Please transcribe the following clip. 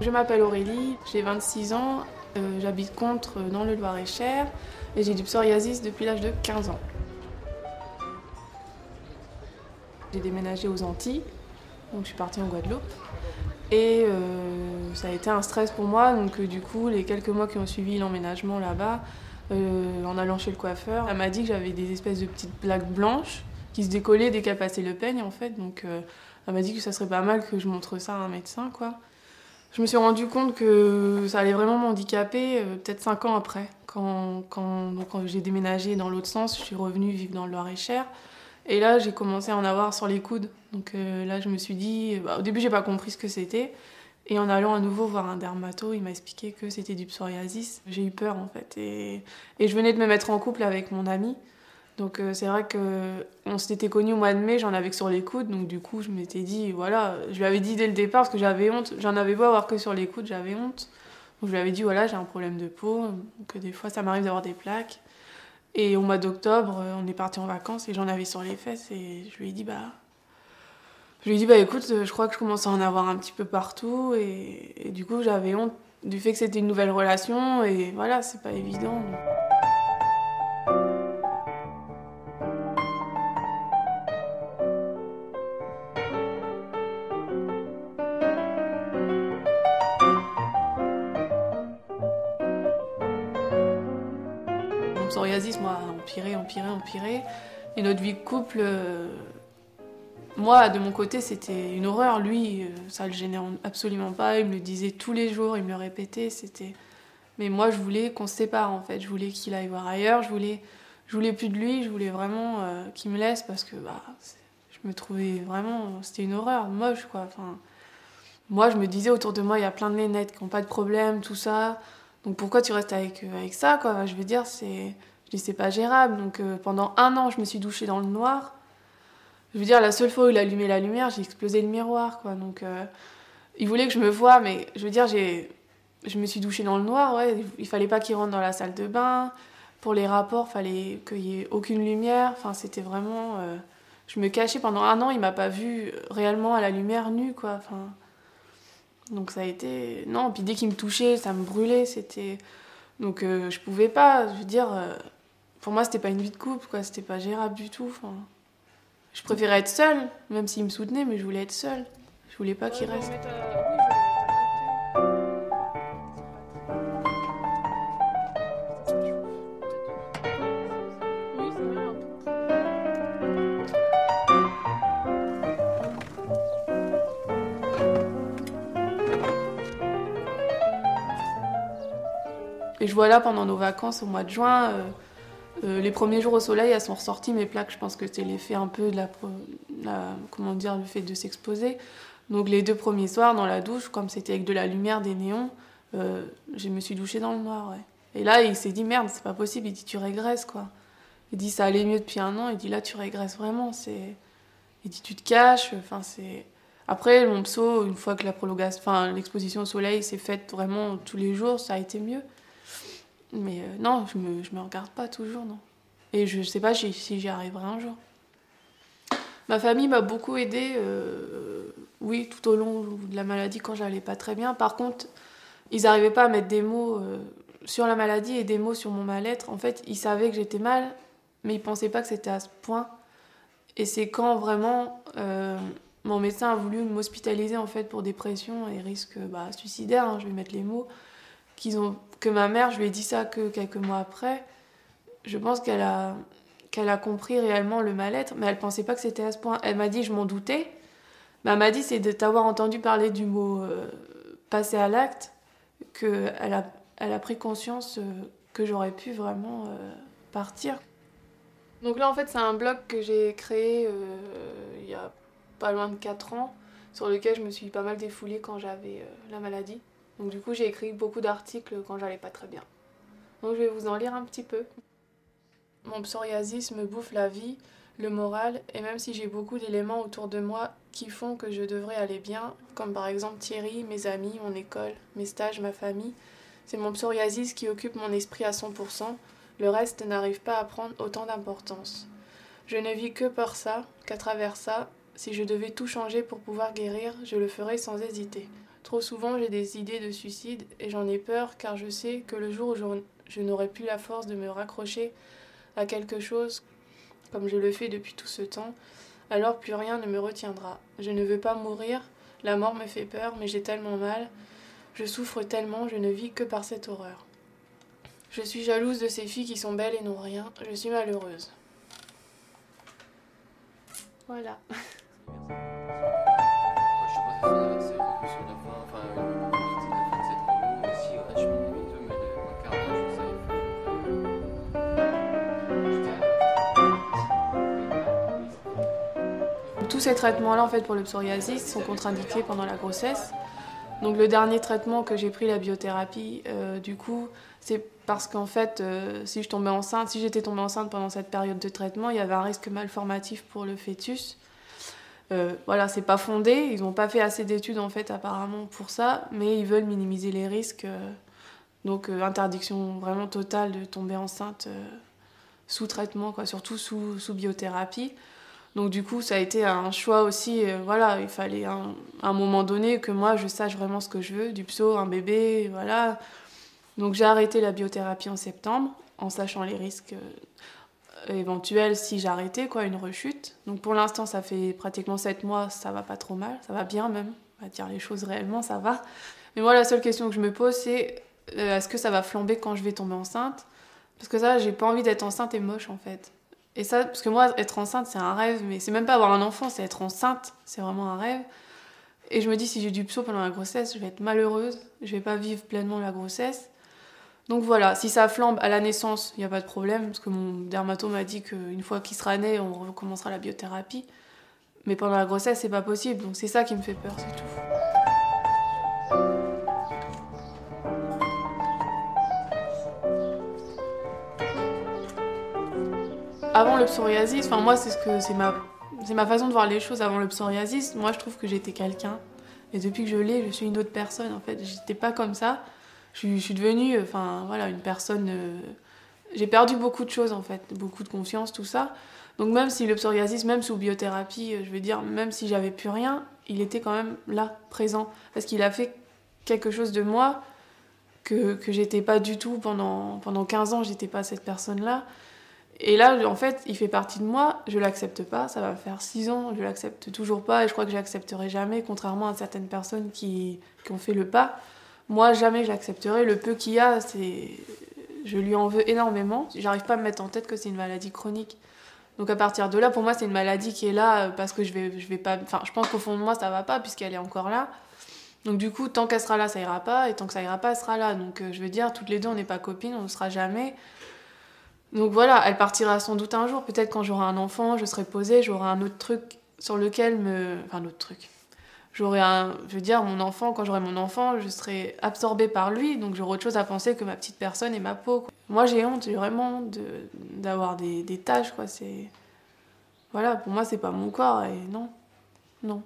Je m'appelle Aurélie, j'ai 26 ans, euh, j'habite Contre dans le Loir-et-Cher et j'ai du psoriasis depuis l'âge de 15 ans. J'ai déménagé aux Antilles, donc je suis partie en Guadeloupe. Et euh, ça a été un stress pour moi, donc euh, du coup, les quelques mois qui ont suivi l'emménagement là-bas, en allant chez le coiffeur, elle m'a dit que j'avais des espèces de petites plaques blanches qui se décollaient dès qu'elle passait le peigne en fait. Donc elle m'a dit que ça serait pas mal que je montre ça à un médecin quoi. Je me suis rendu compte que ça allait vraiment m'handicaper euh, peut-être cinq ans après. Quand, quand, quand j'ai déménagé dans l'autre sens, je suis revenue vivre dans le Loir-et-Cher. Et là, j'ai commencé à en avoir sur les coudes. Donc euh, là, je me suis dit, bah, au début, j'ai pas compris ce que c'était. Et en allant à nouveau voir un dermato, il m'a expliqué que c'était du psoriasis. J'ai eu peur en fait. Et, et je venais de me mettre en couple avec mon ami. Donc euh, c'est vrai qu'on s'était connus au mois de mai, j'en avais que sur les coudes, donc du coup je m'étais dit, voilà, je lui avais dit dès le départ parce que j'avais honte, j'en avais beau avoir que sur les coudes, j'avais honte. Donc je lui avais dit, voilà, j'ai un problème de peau, que des fois ça m'arrive d'avoir des plaques. Et au mois d'octobre, on est parti en vacances et j'en avais sur les fesses et je lui ai dit, bah. Je lui ai dit, bah écoute, je crois que je commence à en avoir un petit peu partout et du coup j'avais honte du fait que c'était une nouvelle relation et voilà, c'est pas évident. Psoriasis, moi, a empiré, empiré, empiré. Et notre vie de couple, euh, moi, de mon côté, c'était une horreur. Lui, euh, ça le gênait absolument pas. Il me le disait tous les jours, il me le répétait. C'était. Mais moi, je voulais qu'on se sépare, en fait. Je voulais qu'il aille voir ailleurs. Je voulais, je voulais plus de lui. Je voulais vraiment euh, qu'il me laisse parce que bah, je me trouvais vraiment. C'était une horreur, moche, quoi. Enfin, moi, je me disais autour de moi, il y a plein de nénettes qui n'ont pas de problème, tout ça. Donc pourquoi tu restes avec, euh, avec ça quoi? Je veux dire, c'est, je dis c'est pas gérable. Donc euh, pendant un an, je me suis douchée dans le noir. Je veux dire, la seule fois où il allumé la lumière, j'ai explosé le miroir quoi. Donc euh, il voulait que je me voie, mais je veux dire, j'ai, je me suis douchée dans le noir. Ouais, il fallait pas qu'il rentre dans la salle de bain. Pour les rapports, fallait qu'il y ait aucune lumière. Enfin, c'était vraiment. je me cachais pendant un an. Il m'a pas vu réellement à la lumière nue quoi. Enfin. Donc ça a été. Non, puis dès qu'il me touchait, ça me brûlait. C'était. Donc euh, je pouvais pas. Je veux dire, euh, pour moi, c'était pas une vie de couple, quoi. C'était pas gérable du tout. Enfin, je préférais être seule, même s'il me soutenait, mais je voulais être seule. Je voulais pas qu'il reste. Je vois là pendant nos vacances au mois de juin, euh, euh, les premiers jours au soleil, elles sont ressorties mes plaques. Je pense que c'est l'effet un peu de la, comment dire, le fait de s'exposer. Donc les deux premiers soirs dans la douche, comme c'était avec de la lumière, des néons, euh, je me suis douchée dans le noir. Et là, il s'est dit merde, c'est pas possible. Il dit tu régresses quoi. Il dit ça allait mieux depuis un an. Il dit là tu régresses vraiment. C'est, il dit tu te caches. Enfin c'est. Après mon pso, une fois que la prolongation, enfin l'exposition au soleil s'est faite vraiment tous les jours, ça a été mieux. Mais euh, non, je me, je me regarde pas toujours, non. Et je sais pas si, j'y arriverai un jour. Ma famille m'a beaucoup aidée, euh, oui, tout au long de la maladie quand j'allais pas très bien. Par contre, ils n'arrivaient pas à mettre des mots euh, sur la maladie et des mots sur mon mal-être. En fait, ils savaient que j'étais mal, mais ils pensaient pas que c'était à ce point. Et c'est quand vraiment mon médecin a voulu m'hospitaliser en fait pour dépression et risque bah, suicidaire, hein, je vais mettre les mots, qu'ils ont que ma mère, je lui ai dit ça que quelques mois après, je pense qu'elle a, qu'elle a compris réellement le mal-être, mais elle pensait pas que c'était à ce point. Elle m'a dit, je m'en doutais, mais elle m'a dit, c'est de t'avoir entendu parler du mot euh, passer à l'acte, qu'elle a, elle a pris conscience euh, que j'aurais pu vraiment euh, partir. Donc là, en fait, c'est un blog que j'ai créé il y a pas loin de 4 ans, sur lequel je me suis pas mal défoulée quand j'avais la maladie. Donc du coup, j'ai écrit beaucoup d'articles quand j'allais pas très bien. Donc je vais vous en lire un petit peu. Mon psoriasis me bouffe la vie, le moral, et même si j'ai beaucoup d'éléments autour de moi qui font que je devrais aller bien, comme par exemple Thierry, mes amis, mon école, mes stages, ma famille, c'est mon psoriasis qui occupe mon esprit à 100%, le reste n'arrive pas à prendre autant d'importance. Je ne vis que par ça, qu'à travers ça, si je devais tout changer pour pouvoir guérir, je le ferais sans hésiter. Trop souvent, j'ai des idées de suicide et j'en ai peur car je sais que le jour où je, n'aurai plus la force de me raccrocher à quelque chose comme je le fais depuis tout ce temps, alors plus rien ne me retiendra. Je ne veux pas mourir, la mort me fait peur, mais j'ai tellement mal, je souffre tellement, je ne vis que par cette horreur. Je suis jalouse de ces filles qui sont belles et n'ont rien, je suis malheureuse. Voilà. Tous ces traitements-là, en fait, pour le psoriasis, sont contre-indiqués pendant la grossesse. Donc le dernier traitement que j'ai pris, la biothérapie, euh, du coup, c'est parce qu'en fait, euh, si je tombais enceinte, si j'étais tombée enceinte pendant cette période de traitement, il y avait un risque malformatif pour le fœtus. Euh, voilà, c'est pas fondé, ils n'ont pas fait assez d'études en fait apparemment pour ça, mais ils veulent minimiser les risques. donc interdiction vraiment totale de tomber enceinte sous traitement, quoi, surtout sous, sous biothérapie. Donc du coup, ça a été un choix aussi. Euh, voilà, il fallait à un, moment donné que moi, je sache vraiment ce que je veux, du pso, un bébé, voilà. Donc j'ai arrêté la biothérapie en septembre, en sachant les risques euh, éventuels si j'arrêtais, quoi, une rechute. Donc pour l'instant, ça fait pratiquement sept mois, ça va pas trop mal, ça va bien même. On va dire les choses réellement, ça va. Mais moi, la seule question que je me pose, c'est euh, est-ce que ça va flamber quand je vais tomber enceinte? Parce que ça, j'ai pas envie d'être enceinte et moche en fait. Et ça, parce que moi, être enceinte, c'est un rêve, mais c'est même pas avoir un enfant, c'est être enceinte, c'est vraiment un rêve. Et je me dis, si j'ai du pso pendant la grossesse, je vais être malheureuse, je vais pas vivre pleinement la grossesse. Donc voilà, si ça flambe à la naissance, il n'y a pas de problème, parce que mon dermato m'a dit qu'une fois qu'il sera né, on recommencera la biothérapie. Mais pendant la grossesse, c'est pas possible, donc c'est ça qui me fait peur, c'est tout. Avant le psoriasis, enfin moi c'est ce que c'est ma c'est ma façon de voir les choses avant le psoriasis. Moi je trouve que j'étais quelqu'un et depuis que je l'ai, je suis une autre personne en fait. J'étais pas comme ça. Je, suis devenue enfin voilà, une personne euh, j'ai perdu beaucoup de choses en fait, beaucoup de confiance, tout ça. Donc même si le psoriasis, même sous biothérapie, euh, je veux dire, même si j'avais plus rien, il était quand même là, présent. Parce qu'il a fait quelque chose de moi que, que j'étais pas du tout pendant, pendant 15 ans, j'étais pas cette personne-là. Et là, en fait, il fait partie de moi, je l'accepte pas, ça va faire six ans, je l'accepte toujours pas, et je crois que je l'accepterai jamais, contrairement à certaines personnes qui, qui ont fait le pas. Moi, jamais je l'accepterai. Le peu qu'il y a, c'est. Je lui en veux énormément. J'arrive pas à me mettre en tête que c'est une maladie chronique. Donc à partir de là, pour moi, c'est une maladie qui est là euh, parce que je vais, je vais pas. Enfin, je pense qu'au fond de moi, ça va pas puisqu'elle est encore là. Donc du coup, tant qu'elle sera là, ça ira pas, et tant que ça ira pas, elle sera là. Donc euh, je veux dire, toutes les deux, on n'est pas copines, on ne sera jamais. Donc voilà, elle partira sans doute un jour. Peut-être quand j'aurai un enfant, je serai posée, j'aurai un autre truc sur lequel me. Enfin, un autre truc. J'aurai un. Je veux dire, mon enfant, quand j'aurai mon enfant, je serai absorbée par lui, donc j'aurai autre chose à penser que ma petite personne et ma peau. Moi, j'ai honte, vraiment d'avoir des, des tâches, quoi. C'est. Voilà, pour moi, c'est pas mon corps, et non. Non.